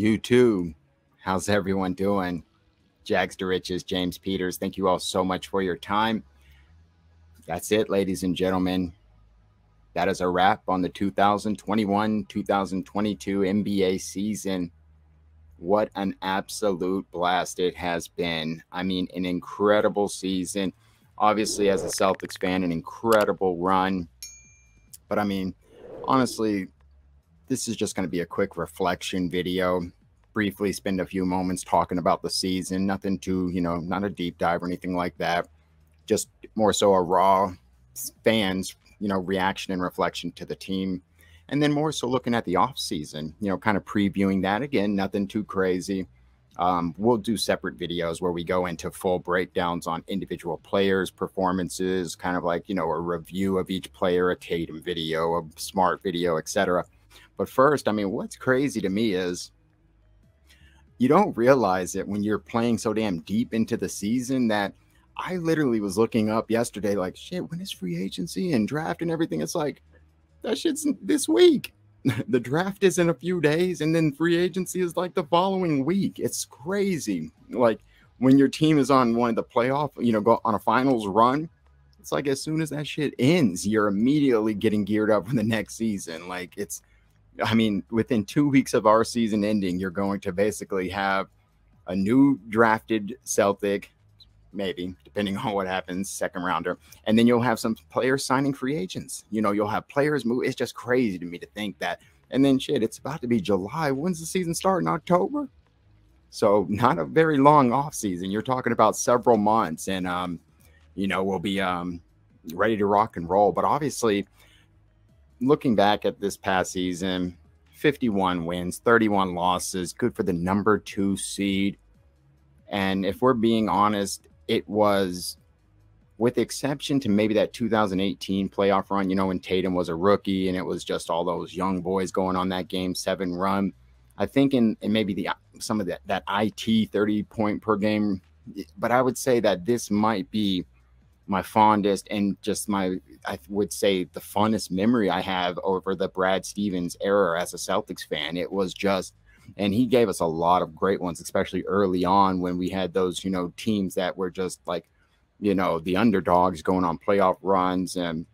You too. How's everyone doing? Jags to Riches, James Peters. Thank you all so much for your time. That's it, ladies and gentlemen. That is a wrap on the 2021 2022 NBA season. What an absolute blast it has been. I mean, an incredible season. Obviously, as a Celtics fan, an incredible run. But I mean, honestly, this is just going to be a quick reflection video. Briefly spend a few moments talking about the season. Nothing too, you know, not a deep dive or anything like that. Just more so a raw fans, you know, reaction and reflection to the team. And then more so looking at the off season, you know, kind of previewing that again, nothing too crazy. Um, we'll do separate videos where we go into full breakdowns on individual players' performances, kind of like you know a review of each player, a Tatum video, a Smart video, etc. But first, I mean, what's crazy to me is you don't realize it when you're playing so damn deep into the season that I literally was looking up yesterday, like, shit, when is free agency and draft and everything? It's like, that shit's this week. the draft is in a few days, and then free agency is like the following week. It's crazy. Like, when your team is on one of the playoff, you know, go on a finals run, it's like as soon as that shit ends, you're immediately getting geared up for the next season. Like, it's, I mean, within two weeks of our season ending, you're going to basically have a new drafted Celtic, maybe depending on what happens, second rounder, and then you'll have some players signing free agents. You know, you'll have players move. It's just crazy to me to think that. And then shit, it's about to be July. When's the season start in October? So not a very long off season. You're talking about several months, and um, you know, we'll be um ready to rock and roll. But obviously, looking back at this past season, 51 wins, 31 losses, good for the number two seed. And if we're being honest, it was, with exception to maybe that 2018 playoff run, you know, when Tatum was a rookie and it was just all those young boys going on that game seven run. I think in, in maybe the some of that that IT 30 point per game, but I would say that this might be my fondest and just my I would say the funnest memory I have over the Brad Stevens era as a Celtics fan. It was just and he gave us a lot of great ones, especially early on when we had those, you know, teams that were just like, you know, the underdogs going on playoff runs and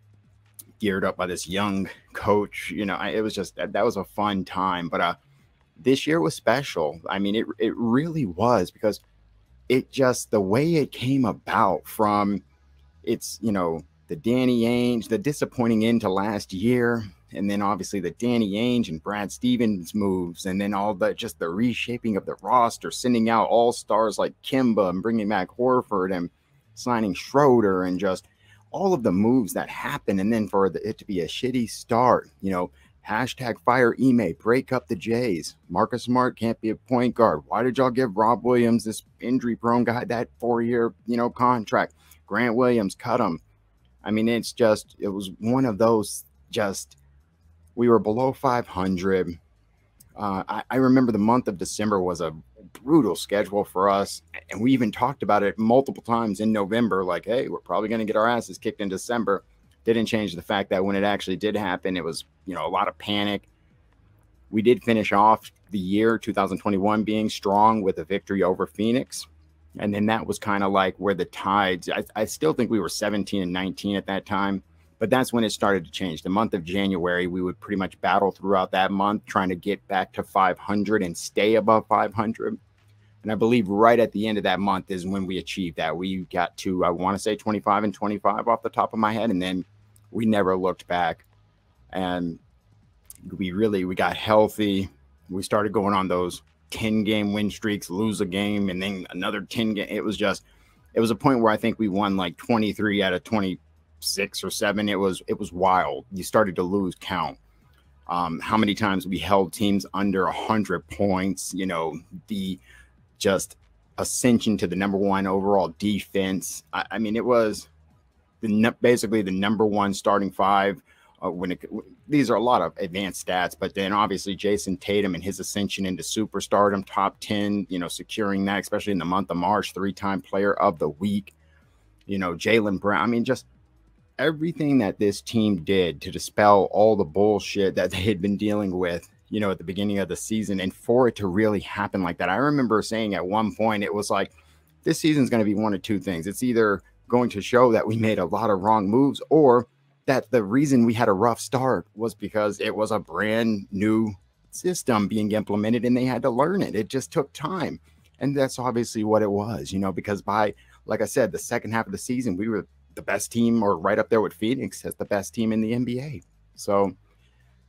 geared up by this young coach. You know, it was just that, that was a fun time. But uh this year was special. I mean, it it really was because it just the way it came about from it's you know the Danny Ainge, the disappointing end to last year, and then obviously the Danny Ainge and Brad Stevens moves, and then all the just the reshaping of the roster, sending out all stars like Kemba and bringing back Horford and signing Schroeder and just all of the moves that happen, and then for the, it to be a shitty start, you know. Hashtag fire Ime, break up the Jays. Marcus Smart can't be a point guard. Why did y'all give Rob Williams, this injury prone guy, that four year, you know, contract? Grant Williams cut him. I mean, it's just, it was one of those just, we were below 500. Uh, I, I, remember the month of December was a brutal schedule for us. And we even talked about it multiple times in November like, hey, we're probably going to get our asses kicked in December. Didn't change the fact that when it actually did happen, it was, you know, a lot of panic. We did finish off the year 2021 being strong with a victory over Phoenix. And then that was kind of like where the tides, I, I, still think we were 17 and 19 at that time, but that's when it started to change. The month of January, we would pretty much battle throughout that month, trying to get back to 500 and stay above 500. And I believe right at the end of that month is when we achieved that. We got to, I want to say 25 and 25 off the top of my head. And then we never looked back. And we really, we got healthy. We started going on those 10 game win streaks, lose a game, and then another 10 game. It was just, it was a point where I think we won like 23 out of 26 or seven. It was, it was wild. You started to lose count. Um, how many times we held teams under 100 points, you know, the just ascension to the number one overall defense. I, I mean, it was the basically the number one starting five uh, when it, these are a lot of advanced stats, but then obviously Jayson Tatum and his ascension into superstardom, top 10, you know, securing that, especially in the month of March, three time player of the week, you know, Jaylen Brown. I mean, just everything that this team did to dispel all the bullshit that they had been dealing with you know, at the beginning of the season, and for it to really happen like that. I remember saying at one point, it was like, this season's going to be one of two things. It's either going to show that we made a lot of wrong moves or that the reason we had a rough start was because it was a brand new system being implemented and they had to learn it. It just took time. And that's obviously what it was, you know, because by, like I said, the second half of the season, we were the best team or right up there with Phoenix as the best team in the NBA. So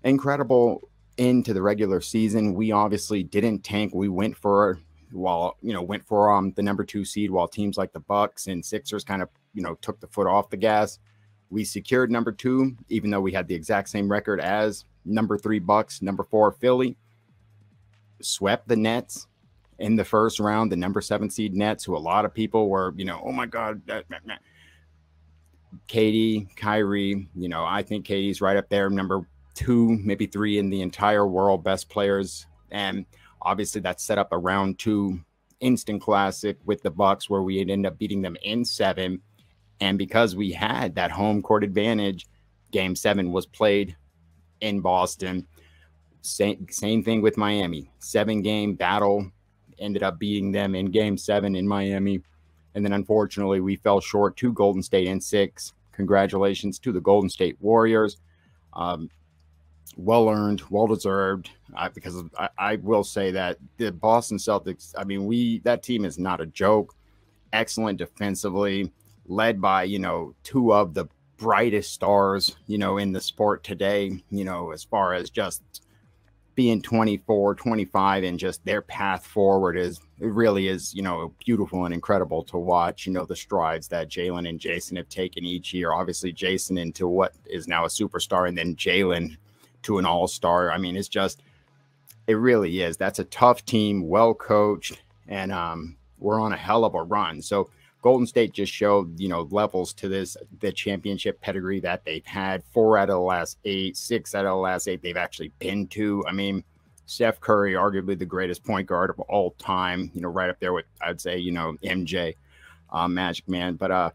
incredible into the regular season. We obviously didn't tank. We went for while you know went for um the number two seed while teams like the Bucks and Sixers kind of you know took the foot off the gas. We secured number two, even though we had the exact same record as number three Bucks, number four Philly. Swept the Nets in the first round, the number seven seed Nets, who a lot of people were, you know, oh my God, KD, Kyrie, you know, I think KD's right up there, number two, maybe three in the entire world, best players. And obviously that set up a round two instant classic with the Bucks where we end up beating them in seven. And because we had that home court advantage, game seven was played in Boston. Same, same thing with Miami. Seven game battle. Ended up beating them in game seven in Miami. And then unfortunately, we fell short to Golden State in six. Congratulations to the Golden State Warriors. Um, well earned, well deserved. Uh, because I, I, will say that the Boston Celtics, I mean, we that team is not a joke. Excellent defensively, led by you know two of the brightest stars you know in the sport today. You know, as far as just being 24, 25, and just their path forward is it really is you know beautiful and incredible to watch. You know the strides that Jaylen and Jayson have taken each year. Obviously, Jayson into what is now a superstar, and then Jaylen to an all star. I mean, it's just, it really is. That's a tough team, well coached, and um, we're on a hell of a run. So Golden State just showed, you know, levels to this the championship pedigree that they've had. Four out of the last eight, six out of the last eight they've actually been to. I mean, Steph Curry, arguably the greatest point guard of all time, you know, right up there with I'd say, you know, MJ, uh, Magic Man. But uh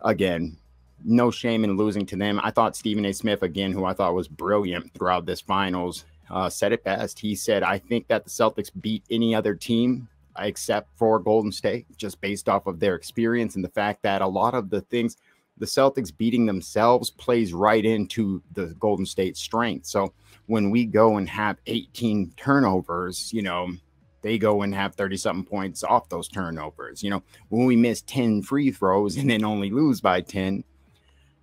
again, no shame in losing to them. I thought Stephen A. Smith, again, who I thought was brilliant throughout this finals, uh, said it best. He said, I think that the Celtics beat any other team except for Golden State, just based off of their experience and the fact that a lot of the things the Celtics beating themselves plays right into the Golden State strength. So when we go and have 18 turnovers, you know, they go and have 30 something points off those turnovers. You know, when we miss 10 free throws and then only lose by 10,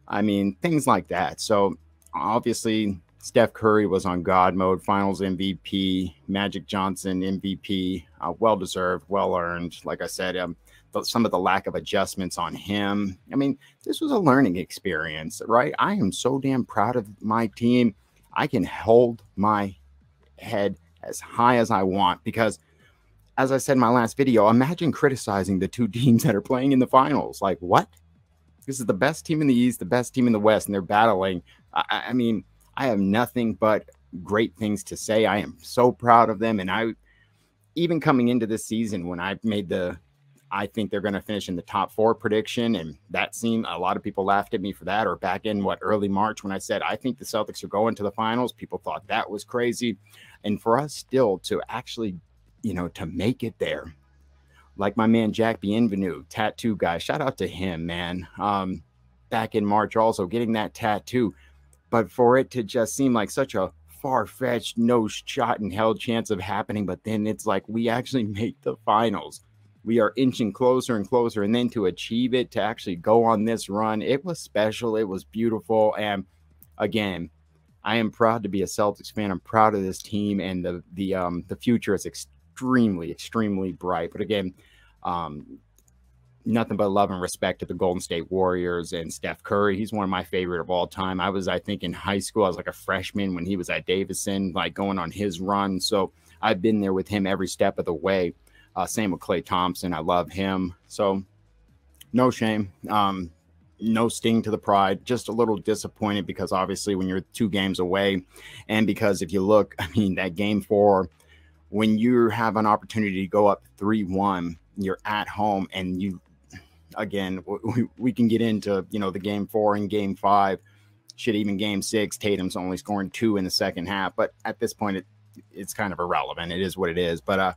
I mean, things like that. So obviously, Steph Curry was on God mode, finals MVP, Magic Johnson MVP, uh, well deserved, well earned. Like I said, um, some of the lack of adjustments on him. I mean, this was a learning experience, right? I am so damn proud of my team. I can hold my head as high as I want because, as I said in my last video, imagine criticizing the two teams that are playing in the finals. Like, what? This is the best team in the East, the best team in the West, and they're battling. I, I mean, I have nothing but great things to say. I am so proud of them. And I, even coming into this season, when I made the, I think they're going to finish in the top four prediction. And that seemed a lot of people laughed at me for that. Or back in what early March when I said, I think the Celtics are going to the finals, people thought that was crazy. And for us still to actually, you know, to make it there like my man Jack Bienvenue, tattoo guy. Shout out to him, man. Um, back in March, also getting that tattoo, but for it to just seem like such a far fetched, no shot in hell chance of happening, but then it's like we actually make the finals. We are inching closer and closer, and then to achieve it, to actually go on this run, it was special. It was beautiful, and again, I am proud to be a Celtics fan. I'm proud of this team, and the the um the future is extremely, extremely bright. But again, um, nothing but love and respect to the Golden State Warriors and Steph Curry. He's one of my favorite of all time. I was, I think, in high school. I was like a freshman when he was at Davidson, like going on his run. So I've been there with him every step of the way. Uh, same with Klay Thompson. I love him. So no shame. Um, no sting to the pride, just a little disappointed because obviously when you're two games away, and because if you look, I mean, that game four, when you have an opportunity to go up 3 1 you're at home and you again we, we can get into you know the game four and game five Shit, even game six, Tatum's only scoring two in the second half. But at this point, it, it's kind of irrelevant. It is what it is. But uh,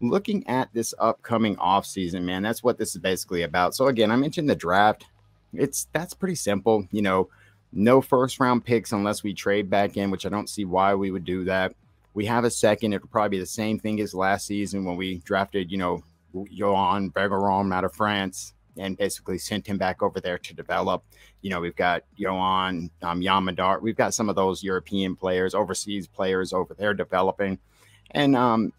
looking at this upcoming offseason, man, that's what this is basically about. So again, I mentioned the draft. It's that's pretty simple. You know, no first round picks unless we trade back in, which I don't see why we would do that. We have a second. It'll probably be the same thing as last season when we drafted, you know, Juhann Begarin out of France and basically sent him back over there to develop. You know, we've got Juhann, um, Yam Madar. We've got some of those European players, overseas players over there developing. And um,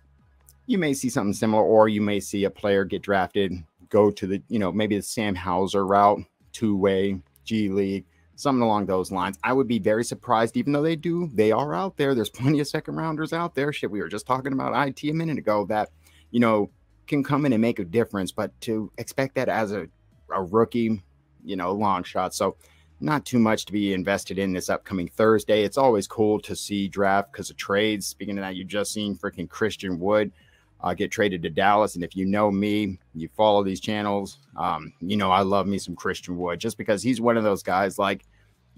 you may see something similar, or you may see a player get drafted, go to the, you know, maybe the Sam Hauser route, two way, G League, something along those lines. I would be very surprised, even though they do, they are out there. There's plenty of second rounders out there. Shit, we were just talking about IT a minute ago that, you know, can come in and make a difference, but to expect that as a, a rookie, you know, long shot. So, not too much to be invested in this upcoming Thursday. It's always cool to see draft because of trades. Speaking of that, you just seen freaking Christian Wood uh, get traded to Dallas. And if you know me, you follow these channels, um, you know I love me some Christian Wood just because he's one of those guys like,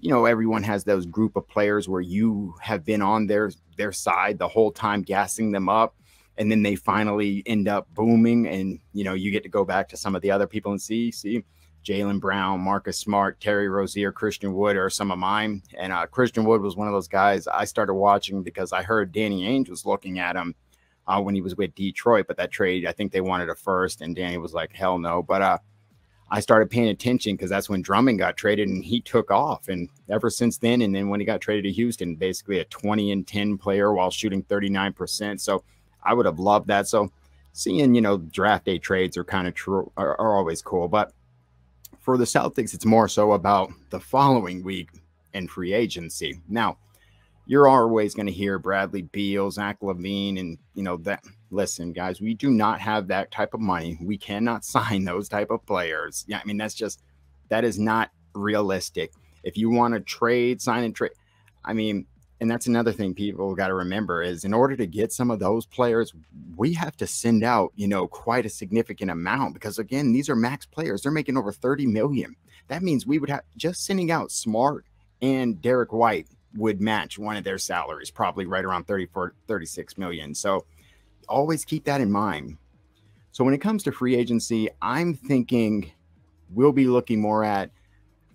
you know, everyone has those group of players where you have been on their their side the whole time, gassing them up and then they finally end up booming and you know you get to go back to some of the other people and see see Jaylen Brown, Marcus Smart, Terry Rozier, Christian Wood are some of mine. And uh, Christian Wood was one of those guys I started watching because I heard Danny Ainge was looking at him uh, when he was with Detroit. But that trade, I think they wanted a first, and Danny was like, hell no. But uh, I started paying attention because that's when Drummond got traded and he took off. And ever since then, and then when he got traded to Houston, basically a 20 and 10 player while shooting 39%. So I would have loved that. So seeing, you know, draft day trades are kind of true, are, are always cool. But for the Celtics, it's more so about the following week and free agency. Now, you're always going to hear Bradley Beal, Zach LaVine, and you know that. Listen, guys, we do not have that type of money. We cannot sign those type of players. Yeah, I mean that's just that is not realistic. If you want to trade, sign and trade. I mean, and that's another thing people got to remember is in order to get some of those players we have to send out you know quite a significant amount because again these are max players. They're making over 30 million. That means we would have just sending out smart and derrick white would match one of their salaries probably right around 34 36 million. So always keep that in mind. So when it comes to free agency i'm thinking we'll be looking more at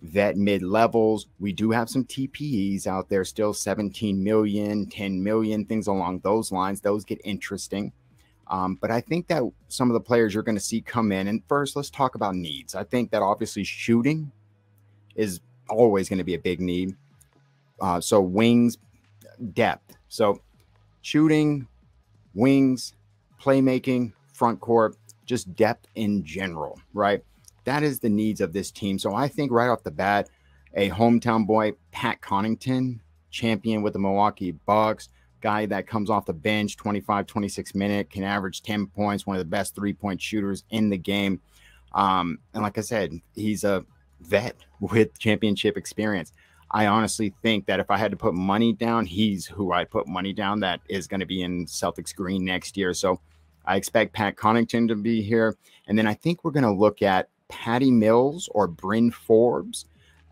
vet mid levels. We do have some TPEs out there still 17 million, 10 million, things along those lines. Those get interesting. Um, but I think that some of the players you're going to see come in, and first, let's talk about needs. I think that obviously shooting is always going to be a big need. Uh, so, wings, depth. So, shooting, wings, playmaking, front court, just depth in general, right? That is the needs of this team. So I think right off the bat, a hometown boy, Pat Connaughton, champion with the Milwaukee Bucks, guy that comes off the bench 25, 26 minute, can average 10 points, one of the best three point shooters in the game. Um, and like I said, he's a vet with championship experience. I honestly think that if I had to put money down, he's who I put money down that is going to be in Celtics green next year. So I expect Pat Connaughton to be here. And then I think we're going to look at Patty Mills or Bryn Forbes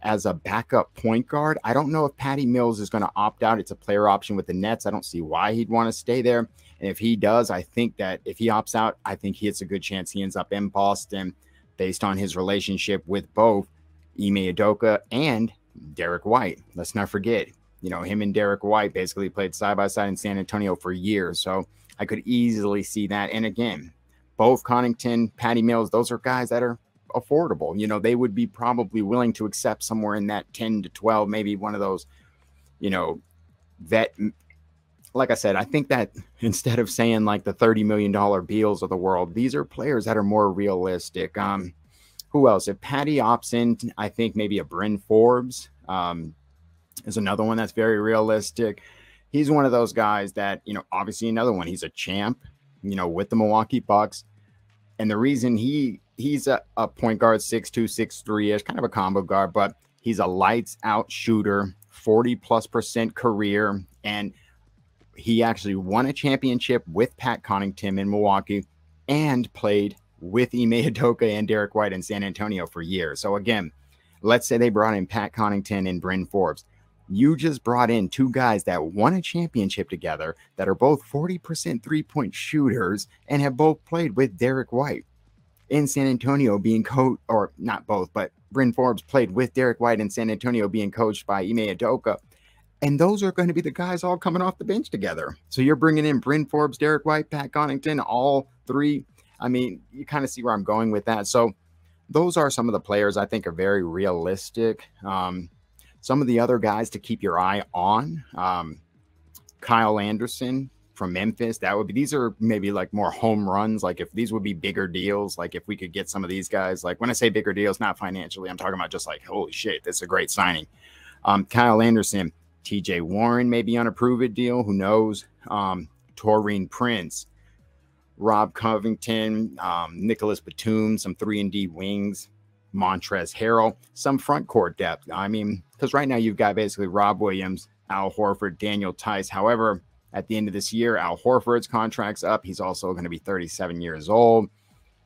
as a backup point guard. I don't know if Patty Mills is going to opt out. It's a player option with the Nets. I don't see why he'd want to stay there. And if he does, I think that if he opts out, I think he has a good chance he ends up in Boston based on his relationship with both Ime Udoka and Derrick White. Let's not forget, you know, him and Derrick White basically played side by side in San Antonio for years. So I could easily see that. And again, both Connaughton, Patty Mills, those are guys that are affordable. You know, they would be probably willing to accept somewhere in that 10 to 12, maybe one of those, you know, that like I said, I think that instead of saying like the $30 million Beals of the world, these are players that are more realistic. Um, who else? If Patty opts in, I think maybe a Bryn Forbes um, is another one that's very realistic. He's one of those guys that, you know, obviously another one. He's a champ, you know, with the Milwaukee Bucks. And the reason he he's a, a point guard, six two, six three ish, kind of a combo guard, but he's a lights out shooter, 40 plus percent career. And he actually won a championship with Pat Connaughton in Milwaukee and played with Ime Udoka and Derrick White in San Antonio for years. So again, let's say they brought in Pat Connaughton and Bryn Forbes. You just brought in two guys that won a championship together that are both 40% three point shooters and have both played with Derek White in San Antonio being coached, or not both, but Bryn Forbes played with Derrick White in San Antonio being coached by Ime Udoka. And those are going to be the guys all coming off the bench together. So you're bringing in Bryn Forbes, Derrick White, Pat Connaughton, all three. I mean, you kind of see where I'm going with that. So those are some of the players I think are very realistic. Um, some of the other guys to keep your eye on um, Kyle Anderson, from Memphis. That would be these are maybe like more home runs. Like if these would be bigger deals, like if we could get some of these guys, like when I say bigger deals, not financially, I'm talking about just like, holy shit, that's a great signing. Um, Kyle Anderson, TJ Warren, maybe on a deal. Who knows? Um, Taurean Prince, Rob Covington, um, Nicolas Batum, some three and D wings, Montrezl Harrell, some front court depth. I mean, because right now you've got basically Rob Williams, Al Horford, Daniel Theis. However, at the end of this year. Al Horford's contract's up. He's also going to be 37 years old.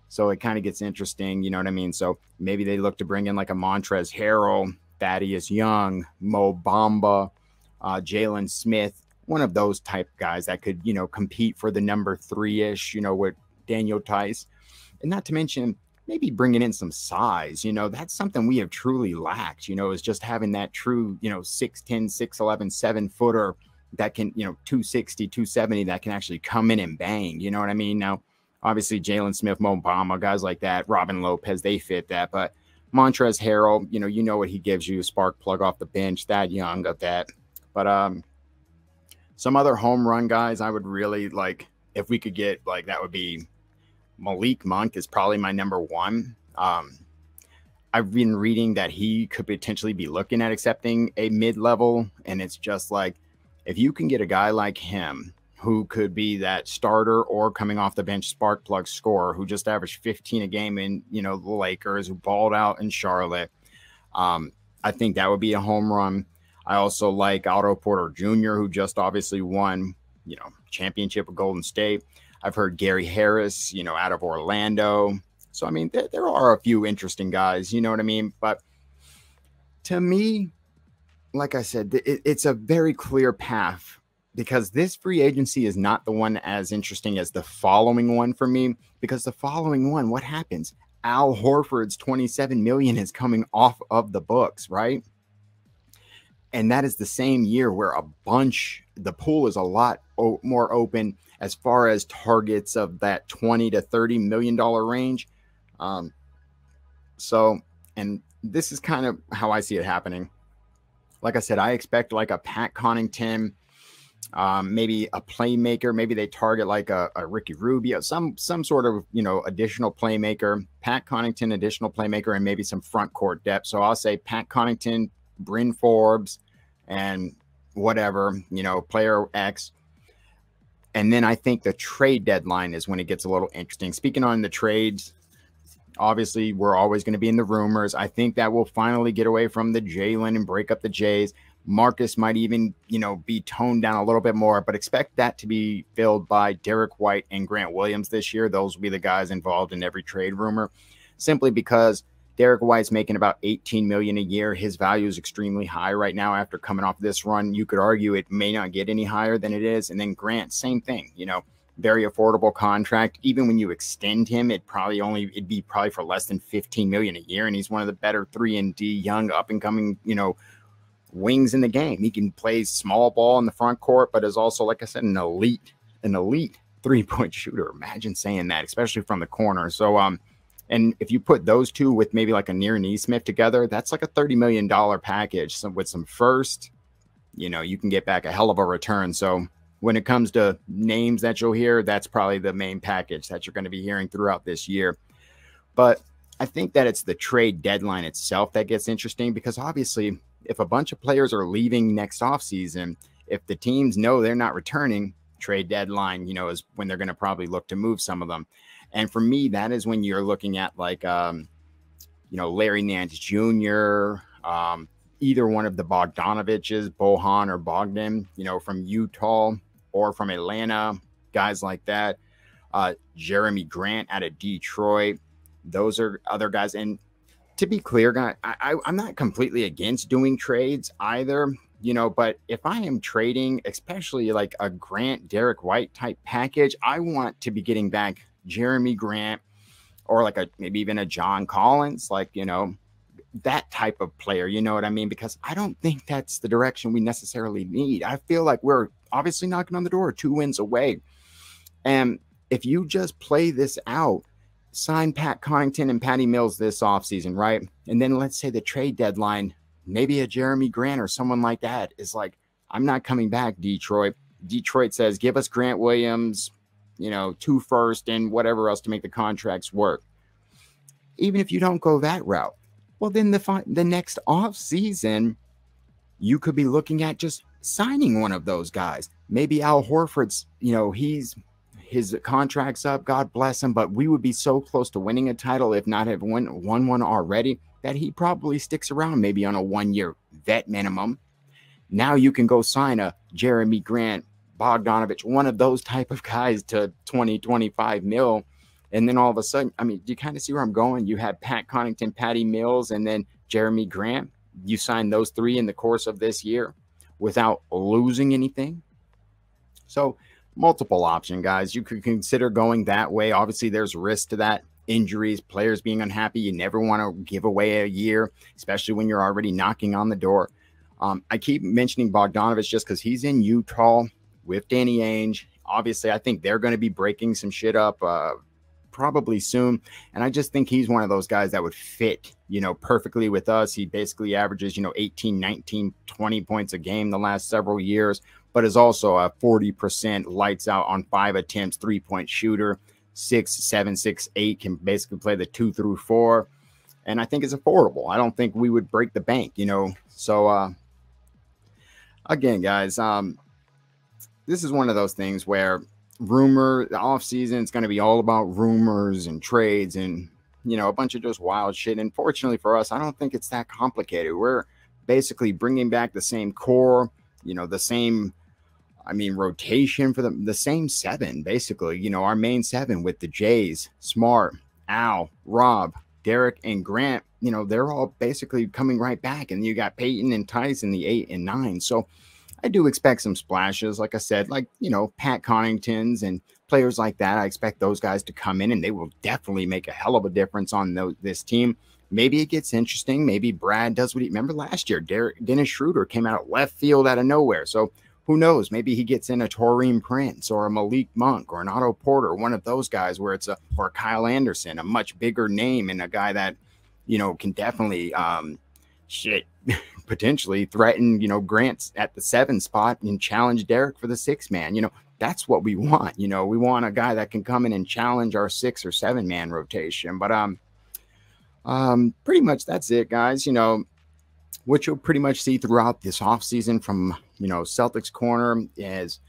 So it kind of gets interesting. You know what I mean? So maybe they look to bring in like a Montrezl Harrell, Thaddeus Young, Mo Bamba, uh, Jalen Smith, one of those type guys that could, you know, compete for the number three ish, you know, with Daniel Theis. And not to mention, maybe bringing in some size. You know, that's something we have truly lacked, you know, is just having that true, you know, 6'10, 6'11, seven footer that can, you know, 260, 270 that can actually come in and bang. You know what I mean? Now, obviously, Jalen Smith, Mo Bamba, guys like that, Robin Lopez, they fit that. But Montrezl Harrell, you know, you know what he gives you, spark plug off the bench, that young of that. But um some other home run guys I would really like if we could get like that would be Malik Monk is probably my number one. Um I've been reading that he could potentially be looking at accepting a mid level, and it's just like if you can get a guy like him who could be that starter or coming off the bench spark plug scorer who just averaged 15 a game in you know the Lakers who balled out in Charlotte. Um, I think that would be a home run. I also like Otto Porter Jr., who just obviously won, you know, championship with Golden State. I've heard Gary Harris, you know, out of Orlando. So I mean, there, there are a few interesting guys, you know what I mean? But to me, like I said, it, it's a very clear path because this free agency is not the one as interesting as the following one for me. Because the following one, what happens? Al Horford's 27 million is coming off of the books, right? And that is the same year where a bunch, the pool is a lot more open as far as targets of that 20 to 30 million dollar range. Um, so, and this is kind of how I see it happening like I said, I expect like a Pat Connaughton, um, maybe a playmaker. Maybe they target like a, a, Ricky Rubio, some some sort of you know additional playmaker. Pat Connaughton, additional playmaker, and maybe some front court depth. So I'll say Pat Connaughton, Bryn Forbes, and whatever you know, player X. And then I think the trade deadline is when it gets a little interesting. Speaking on the trades, Obviously, we're always going to be in the rumors. I think that will finally get away from the Jaylen and break up the Jays. Marcus might even, you know, be toned down a little bit more, but expect that to be filled by Derrick White and Grant Williams this year. Those will be the guys involved in every trade rumor, simply because Derrick White's making about 18 million a year. His value is extremely high right now after coming off this run. You could argue it may not get any higher than it is. And then Grant, same thing. You know, very affordable contract. Even when you extend him, it probably only it'd be probably for less than 15 million a year. And he's one of the better three and D young up and coming, you know, wings in the game. He can play small ball in the front court, but is also, like I said, an elite, an elite three-point shooter. Imagine saying that, especially from the corner. So um and if you put those two with maybe like a Aaron Nesmith together, that's like a $30 million package. So with some first, you know, you can get back a hell of a return. So when it comes to names that you'll hear, that's probably the main package that you're going to be hearing throughout this year. But I think that it's the trade deadline itself that gets interesting because obviously, if a bunch of players are leaving next offseason, if the teams know they're not returning, trade deadline, you know, is when they're going to probably look to move some of them. And for me, that is when you're looking at like, um, you know, Larry Nance Jr., um, either one of the Bogdanoviches, Bojan or Bogdan, you know, from Utah or from Atlanta, guys like that. Uh, Jerami Grant out of Detroit. Those are other guys. And to be clear, guy, I, I'm not completely against doing trades either you know, but if I am trading, especially like a Grant Derrick White type package, I want to be getting back Jerami Grant or like a maybe even a John Collins, like, you know, that type of player, you know what I mean? Because I don't think that's the direction we necessarily need. I feel like we're obviously knocking on the door, two wins away. And if you just play this out, sign Pat Connaughton and Patty Mills this offseason, right? And then let's say the trade deadline maybe a Jerami Grant or someone like that is like, I'm not coming back, Detroit. Detroit says, give us Grant Williams, you know, two first and whatever else to make the contracts work. Even if you don't go that route, well, then the fi- the next off season, you could be looking at just signing one of those guys. Maybe Al Horford's, you know, he's his contract's up. God bless him, but we would be so close to winning a title if not have won, won one already that he probably sticks around maybe on a one year vet minimum. Now you can go sign a Jerami Grant, Bogdanovich, one of those type of guys to 20, 25 mil. And then all of a sudden, I mean, do you kind of see where I'm going? You had Pat Connaughton, Patty Mills, and then Jerami Grant. You signed those three in the course of this year without losing anything. So, multiple option, guys. You could consider going that way. Obviously, there's risk to that injuries, players being unhappy. You never want to give away a year, especially when you're already knocking on the door. Um, I keep mentioning Bogdanovich just because he's in Utah with Danny Ainge. Obviously, I think they're going to be breaking some shit up uh, probably soon. And I just think he's one of those guys that would fit, you know, perfectly with us. He basically averages, you know, 18, 19, 20 points a game the last several years, but is also a 40% lights out on five attempts, three point shooter six, seven, six, eight can basically play the two through four. And I think it's affordable. I don't think we would break the bank, you know. So uh again, guys, um this is one of those things where rumor the off season is going to be all about rumors and trades and you know a bunch of just wild shit and fortunately for us i don't think it's that complicated we're basically bringing back the same core you know the same I mean, rotation for the, the same seven, basically. You know, our main seven with the Jays, Smart, Al, Rob, derrick and Grant, you know, they're all basically coming right back. And you got Payton and in the eight and nine. So I do expect some splashes. Like I said, like, you know, Pat Connaughton's and players like that. I expect those guys to come in and they will definitely make a hell of a difference on those, this team. Maybe it gets interesting. Maybe Brad does what he remember last year. Derek Dennis Schroeder came out of left field out of nowhere. So who knows? Maybe he gets in a Taurean Prince or a Malik Monk or an Otto Porter, one of those guys where it's a or Kyle Anderson, a much bigger name and a guy that you know can definitely um shit potentially threaten you know Grant's at the seven spot and challenge Derrick for the six man. You know that's what we want. You know we want a guy that can come in and challenge our six or seven man rotation. But um um pretty much that's it, guys. You know what you'll pretty much see throughout this offseason from you know Celtics corner is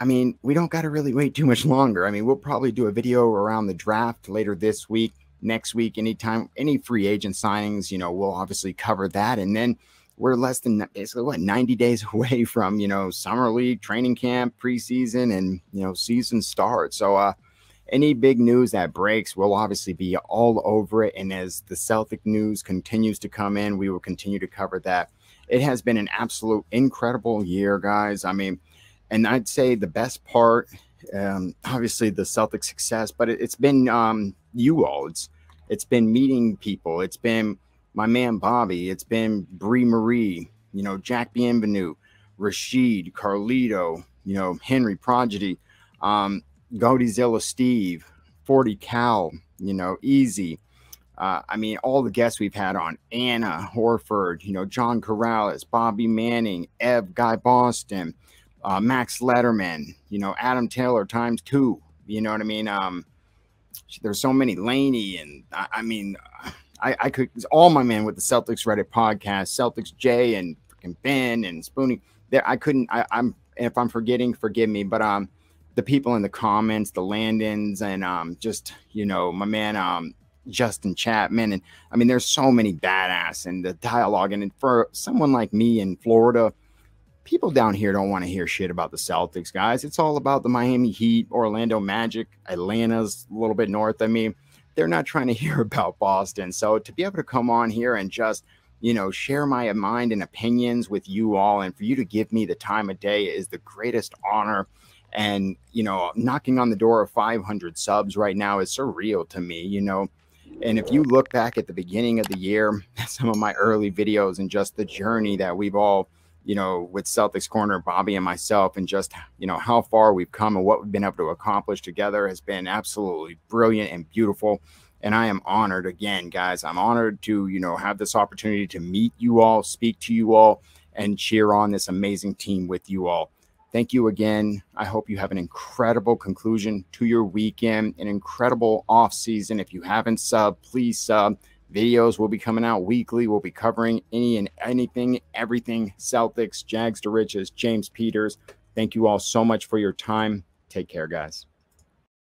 I mean, we don't got to really wait too much longer. I mean, we'll probably do a video around the draft later this week, next week, anytime, any free agent signings, you know, we'll obviously cover that. And then we're less than basically what 90 days away from, you know, summer league, training camp, preseason, and, you know, season start. So, uh, any big news that breaks, we'll obviously be all over it. And as the Celtic news continues to come in, we will continue to cover that. It has been an absolute incredible year, guys. I mean, and I'd say the best part, um, obviously the Celtic success, but it, has been um, you all. It's it's been meeting people. It's been my man Bobby. It's been Brie Marie. You know, Jack Bienvenu, Rashid, Carlito. You know, Henry Prodigy. Um, Goatyzilla Steve, 40 Cal, you know, Easy. Uh, I mean, all the guests we've had on Anna Horford, you know, John Corrales, Bobby Manning, Ev Guy Boston, uh, Max Letterman, you know, Adam Taylor times two. You know what I mean? Um, there's so many Laney, and I, I mean, I, I, could all my men with the Celtics Reddit podcast, Celtics Jay and freaking Ben and Spoonie. There, I couldn't. I, I'm if I'm forgetting, forgive me, but um, the people in the comments, the Landons, and um, just you know, my man um, Justin Chapman, and I mean, there's so many badass and the dialogue. And for someone like me in Florida, people down here don't want to hear shit about the Celtics, guys. It's all about the Miami Heat, Orlando Magic, Atlanta's a little bit north. I mean, they're not trying to hear about Boston. So to be able to come on here and just you know, share my mind and opinions with you all. And for you to give me the time of day is the greatest honor. And, you know, knocking on the door of 500 subs right now is surreal to me, you know. And if you look back at the beginning of the year, some of my early videos and just the journey that we've all, you know, with Celtics Corner, Bobby and myself, and just, you know, how far we've come and what we've been able to accomplish together has been absolutely brilliant and beautiful and I am honored again, guys. I'm honored to, you know, have this opportunity to meet you all, speak to you all, and cheer on this amazing team with you all. Thank you again. I hope you have an incredible conclusion to your weekend, an incredible off season. If you haven't sub, please sub. Videos will be coming out weekly. We'll be covering any and anything, everything Celtics, Jags to Riches, James Peters. Thank you all so much for your time. Take care, guys.